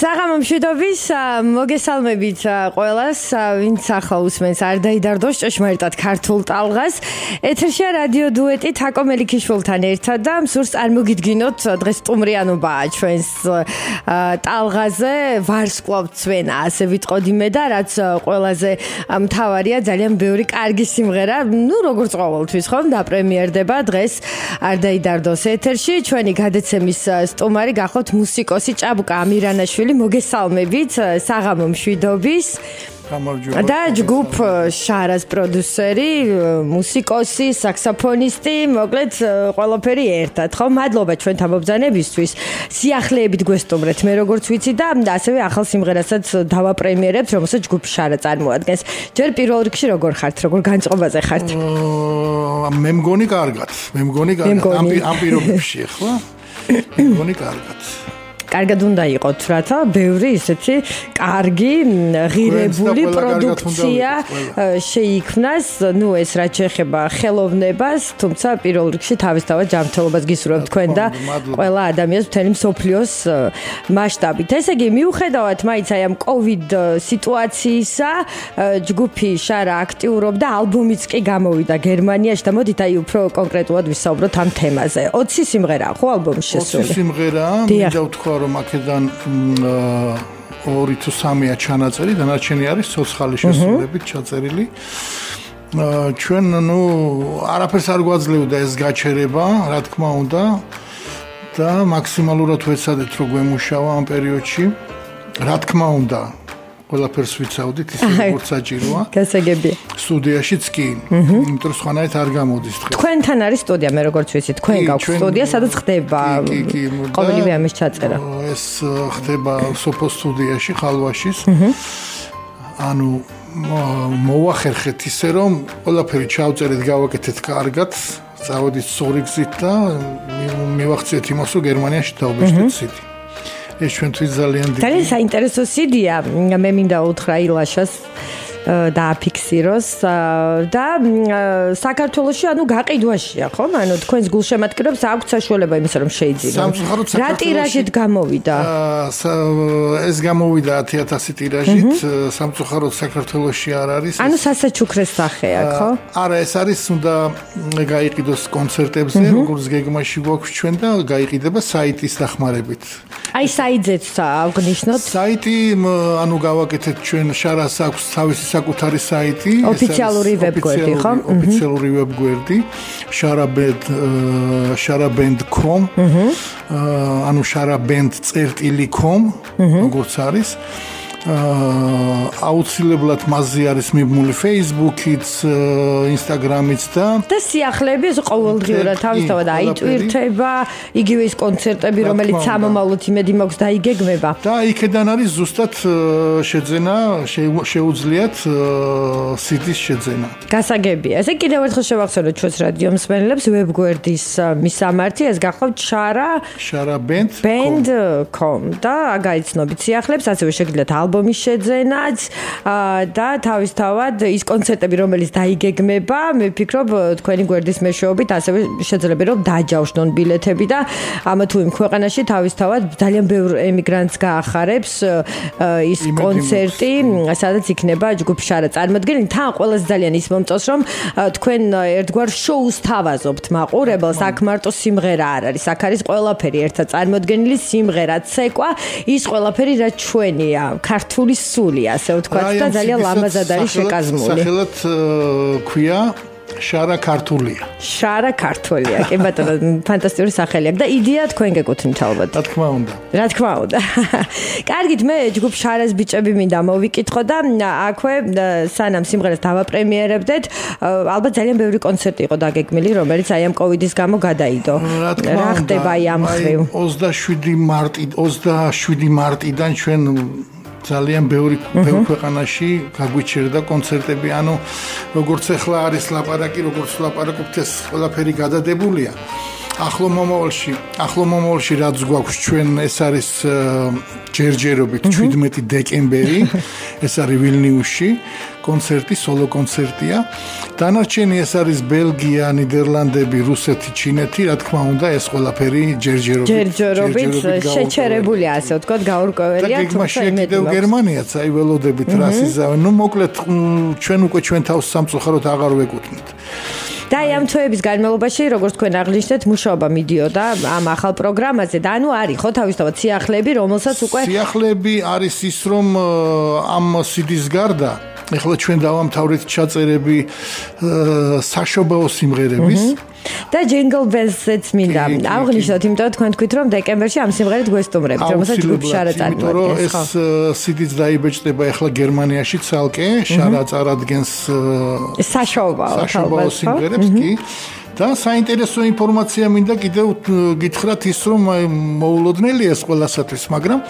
საღამო მშვიდობის მოგესალმებით ყველას. ვინც ახლა უსმენს არ დაიდარდოს ჭეშმარიტად ქართულ ტალღას. ეთერშია რადიო დუეტი თაკო მელიქიშვილთან ერთად და მსურს წარმოგიდგინოთ დღეს სტუმრიანობაა ჩვენს ტალღაზე. ვარსკვლავ ცვენა ასე ვიტყოდი მე და რაც ყველაზე მთავარია ძალიან ბევრი კარგი სიმღერა. ნუ როგორც ყოველთვის ხომ? და პრემიერდება დღეს. არ დაიდარდოს ეთერში. ჩვენი გადაცემის სტუმარი გახოთ მუსიკოსი ჭაბუკა ამირანაშვილი. გიორგი მოგესალმებით საღამო მშვიდობის გამარჯობა. და ჯგუფ შარას პროდიუსერი მუსიკოსი საქსოფონისტი მოკლედ ყველაფერი ერთად. ხო მადლობა ჩვენ თამობძანებისთვის სიახლეებით გვესტუმრეთ მე როგორც ვიცი და ასევე ახალ სიმღერასაც დავაპრემიერებთ რომელსაც ჯგუფ შარა წარმოადგენს. ჯერ პირველ რიგში როგორ ხართ როგორ განწყობაზე ხართ? მე მგონი კარგად. მე მგონი კარგად. ამ პირობებში ხო? მე მგონი კარგად კარგად უნდა იყოთ, რათა ბევრი ისეთი კარგი, ღირებული პროდუქცია შეიქმნას, ну ეს რაც შეეხება ხელოვნებას, თუმცა პირველ რიგში თავისთავად ჯანმრთელობას გისურვებთ თქვენ და ყველა ადამიანს მთელი მსოფლიოს მასშტაბით. ესე იგი, მიუხედავად მაინც აი ამ COVID სიტუაციისა, ჯგუფი შარა აქტიურობდა, ალბომიც კი გამოვიდა გერმანიაში და მოდით აი უფრო კონკრეტულად ვისაუბროთ ამ თემაზე. 20 სიმღერაა ხო ალბომის შესული? 20 სიმღერაა, მინდა ვთქვა რომ აქედან ორი თუ სამია ჩანაწერი, დანარჩენი არის ცოცხალი შესრულებით ჩაწერილი. ჩვენ ნუ არაფერს არ გვაძლევდა ეს გაჩერება, რა თქმა უნდა და მაქსიმალურად ვეცადეთ რომ გვემუშავა ამ პერიოდში. რა თქმა უნდა, ყველაფერს ვიცავდით ისე როგორც საჭიროა. გასაგებია. სტუდიაშიც კი, იმიტომ სხვანაირად არ გამოდის დღეს. თქვენთან არის სტუდია, მე როგორც ვიცი, თქვენ გაქვთ სტუდია, სადაც ხდება ყოველივე ამის ჩაწერა. ეს ხდება სოფო სტუდიაში, ხალვაშის. ანუ მოახერხეთ ისე რომ ყველაფერი ჩავწერეთ, გავაკეთეთ კარგად, წავედით სორიგზით და მივახციეთ იმას, რომ გერმანიაში დავბეჭდეთ სიტი. ეს ჩვენთვის ძალიან დიდი ძალიან საინტერესო სიდია მე მინდა უთხრა ილაშას დააფიქსიროს და საქართველოსში ანუ გაყიდვაშია ხო? ანუ თქვენს გულშემატკივრებს აქვს საშუალება იმისა რომ შეიძინონ. რა ტირაჟით გამოვიდა? ეს გამოვიდა 10000 ტირაჟით, სამწუხაროდ საქართველოსში არ არის. ანუ სასაჩუქრეს სახეა, ხო? არა, ეს არის უნდა გაიყიდოს კონცერტებზე, როგორც გეგმაში გვაქვს ჩვენ და გაიყიდება საიტის დახმარებით. აი საიტზეც აღნიშნოთ. საიტი ანუ გავაკეთეთ ჩვენ შარას აქვს თავისი საკუთარი საიტი, ოფიციალური ვებგვერდი, ხო? ოფიციალური ვებგვერდი sharabend sharabend.com. აა ანუ sharabend.com, როგორც არის. აუცილებლად მასზე არის მიბმული Facebook-იც, Instagram-იც და და სიახლეები ეს ყოველდღიურად თავისთავად აიტვირთება, იგივე ის კონცერტები, რომელიც სამომავლოდ იმედი მაქვს დაიგეგმება. და იქედან არის ზუსტად შეძენა, შეუძლიათ CD-ს შეძენა. გასაგებია. ესე კიდევ ერთხელ შევახსენოთ ჩვენს რადიო მსმენელებს ვებგვერდის მისამართი, ეს გახლავთ shara sharaband.com და გაიცნობით სიახლეებს, ასევე შეგიძლიათ ალბომის შეძენაც და თავისთავად ის კონცერტები რომელიც დაიგეგმება მე ვფიქრობ თქვენი გვერდის მეშვეობით ასევე შეძლებენ რომ დაჯავშნონ ბილეთები და ამა თუ იმ ქვეყანაში თავისთავად ძალიან ბევრ ემიგრანტს გაახარებს ის კონცერტი სადაც იქნება ჯგუფ შარა წარმოდგენილი. თან ყოველს ძალიან ის მომწონს რომ თქვენ ერთგვარ შოუს თავაზობთ მაყურებელს. აქ მარტო სიმღერა არ არის. აქ არის ყველაფერი. ერთად წარმოდგენილი სიმღერა ცეკვა ის ყველაფერი რაც ჩვენია ქართული სული, ასე ვთქვათ და ძალიან ლამაზად არის შეკაზმული. სახელად ქვია შარა ქართულია. შარა ქართულია. კი ბატონო, ფანტასტიკური სახელი აქვს და იდეა თქვენ გეკუთვნით ალბათ. რა თქმა უნდა. რა თქმა უნდა. კარგით, მე ჯგუფ შარას ბიჭები მინდა მოვიკითხო და აქვე სანამ სიმღერას დავაპრემიერებდეთ, ალბათ ძალიან ბევრი კონცერტი იყო დაგეგმილი, რომელიც აი ამ კოვიდის გამო გადაიდო. რა ხდება აი ამ ხრივ? 27 მარტი 27 მარტიდან ჩვენ ძალიან ბევრი ბევრ ქვეყანაში გაგვიჩერდა კონცერტები, ანუ როგორც ახლა არის ლაპარაკი, როგორც ლაპარაკობთ ეს ყველაფერი გადადებულია. ახლო მომავალში, ახლო მომავალში რაც გვაქვს ჩვენ ეს არის ჯერჯერობით 17 დეკემბერი. ეს არის ვილნიუსში კონცერტი, სოლო კონცერტია. დანარჩენი ეს არის ბელგია, ნიდერლანდები, რუსეთი, ჩინეთი, რა თქმა უნდა, ეს ყველაფერი ჯერჯერობით ჯერჯერობით შეჩერებულია, ასე ვთქვათ, გაურკვეველია თუმცა იმედი მაქვს. გერმანიაც აი ველოდებით რასიზავენ. ნუ მოკლედ ჩვენ უკვე ჩვენ თავს სამწუხაროდ აღარ ვეკუთვნით. და აი. ამ თვეების განმავლობაში როგორც თქვენ აღნიშნეთ მუშაობა მიდიოდა ამ ახალ პროგრამაზე და ანუ არის ხო თავისთავად სიახლეები რომელსაც უკვე სიახლეები არის ის რომ ამ CD-ს გარდა ეხლა ჩვენ დავამთავრეთ ჩაწერები საშობაო სიმღერების და jingle bells-იც მინდა აღნიშნოთ, იმიტომ რომ თქვენ თქვით რომ დეკემბერში ამ სიმღერით გვესტუმრებთ, რომელსაც ჯგუფ შარა წარმოადგენს. ეს CD-ს დაიბეჭდება ეხლა გერმანიაში ცალკე, შარა წარადგენს საშობაო სიმღერებს კი. და საინტერესო ინფორმაცია მინდა კიდევ გითხრათ ის რომ მოულოდნელი ეს ყველასათვის, მაგრამ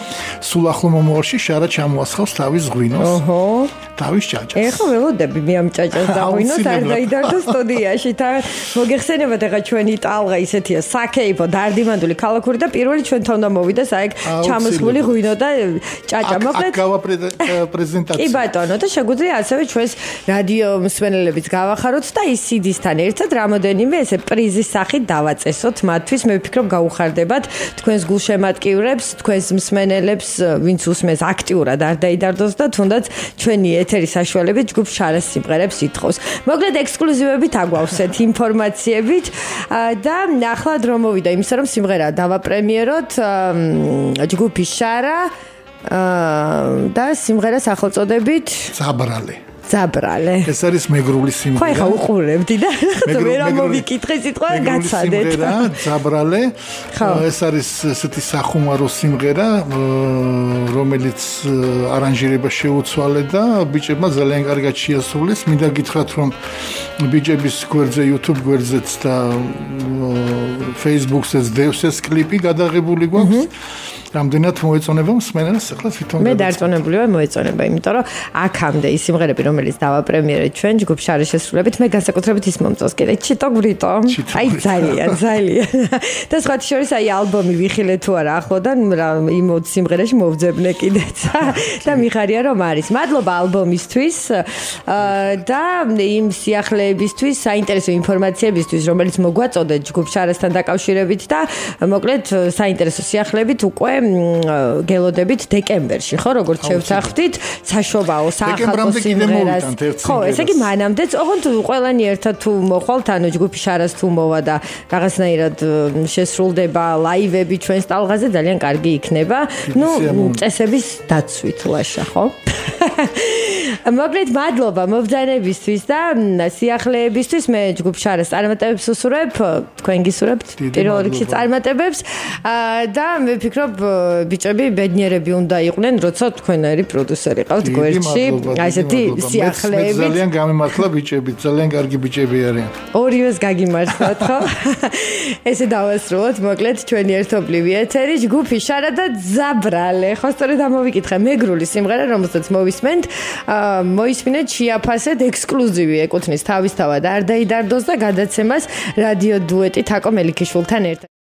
სულ ახლო მომავალში შარა ჩამოასხავს თავის ღვინოს. ოჰო. თავის ჭაჭას. ეხლა ველოდები მე ამ ჭაჭას დაღვინოთ არ დაიდარდო სტუდიაში და მოგეხსენებათ ეხლა ჩვენი ტალღა ისეთია საკეიფო დარდიმანდული ქალაქური და პირველი ჩვენთან უნდა მოვიდა საერთ ჩამოსხმული ღვინო და ჭაჭა მოკლედ. აკავა პრეზენტაცია. კი ბატონო და შეგვიძლია ასევე ჩვენს რადიო მსმენელებიც გავახაროთ და ის CD-სთან ერთად რამოდენიმე ესე პრიზის სახით დავაწესოთ მათთვის მე ვფიქრობ გაუხარდებათ თქვენს გულშემატკივრებს თქვენს მსმენელებს ვინც უსმენს აქტიურად არ დაიდარდოს და თუნდაც ჩვენი ეთერის საშუალებით ჯგუფ შარას სიმღერებს ითხოვს. მოკლედ ექსკლუზივებით აგვავსეთ ინფორმაციებით და ახლა დრო მოვიდა იმისა რომ სიმღერა დავაპრემიეროთ ჯგუფი შარა და სიმღერას სახელწოდებით ზაბრალე. ზაბრალე. ეს არის მეგრული სიმღერა. ხო, ხა უყურებდი და ვერ ამოვიკითხე სიტყვა გაცადეთ. სიმღერა ზაბრალე. ეს არის ესეთი სახუმარო სიმღერა, რომელიც არანჟირება შეუცვალე და ბიჭებმა ძალიან კარგად შეასრულეს. მინდა გითხრათ, რომ ბიჭების გვერდზე, YouTube გვერდზეც და Facebook-ზე დევს ეს კლიპი გადაღებული გვაქვს. რამდენად მოეწონება მსმენელს? ახლა თვითონ მე დარწმუნებული ვარ მოეწონება იმიტომ რომ აქამდე ის სიმღერები რომელიც დავაპრემიერეთ ჩვენ ჯგუფ შარი შესრულებით მე განსაკუთრებით ის მომწონს. კიდე ჩიტო ბრიტო აი ძალიან ძალიან. და სხვა შორის აი ალბომი ვიხილე თუ არა ახლოდან იმ სიმღერაში მოვძებნე კიდეც და მიხარია რომ არის. მადლობა ალბომისთვის და იმ სიახლეებისთვის საინტერესო ინფორმაციებისთვის რომელიც მოგვაწოდეთ ჯგუფ შარასთან დაკავშირებით და მოკლედ საინტერესო სიახლეებით უკვე გელოდებით დეკემბერში, ხო, როგორც შევთანხმდით, საშობაო საახალწლო სიმღერას. ხო, ესე იგი მანამდე, ოღონდ ყველანი ერთად თუ მოხვალთ, ანუ ჯგუფი შარას თუ მოვა და რაღაცნაირად შესრულდება ლაივები ჩვენს ტალღაზე, ძალიან კარგი იქნება. ნუ წესების დაცვით ლაშა, ხო? მოკლედ მადლობა მობძანებისთვის და სიახლეებისთვის. მე ჯგუფ შარას წარმატებებს უსურვებ თქვენ გისურვებთ? პირველ რიგში წარმატებებს. და მე ვფიქრობ ბიჭები ბედნიერები უნდა იყვნენ როცა თქვენერი პროდიუსერი ყავთ გვერდში. აი ესეთი სიახლეები ძალიან გამიმართლა ბიჭები ძალიან კარგი ბიჭები არიან. ორივეს გაგიმართლათ ხო? ესე დავასრულოთ მოკლედ ჩვენი ერთობლივი ეთერი ჯგუფი შარა და ზაბრალე ხო სწორედ ამოვიკითხე. მეგრული სიმღერა რომელსაც მოვისმენთ. მოისმინეთ შეაფასეთ ექსკლუზივი ეკუთვნის თავისთავად. არ დაიდარდოს და გადაცემას რადიო დუეტი თაკო მელიქიშვილთან ერთად